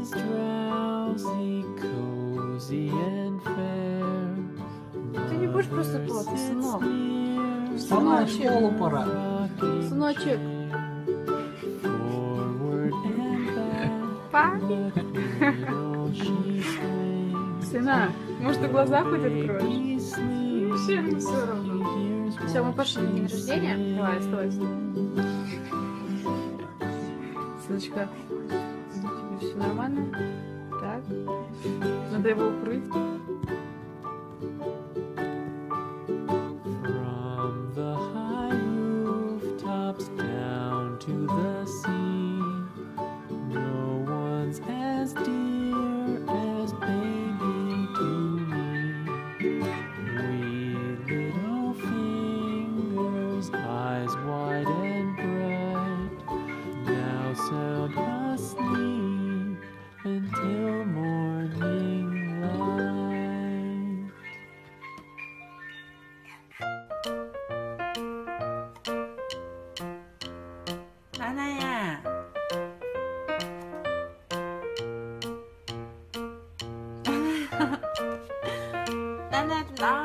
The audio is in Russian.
is. Ты не будешь просто плакать, сынок. Сама в. Сыночек. Папе. Сына, может, ты глаза хоть откроешь? Вообще ну, не все равно. Все, мы пошли на день рождения. Давай, стой. Сыночка. все нормально? Так. Надо его укрыть. From the high rooftops down to the sea, and that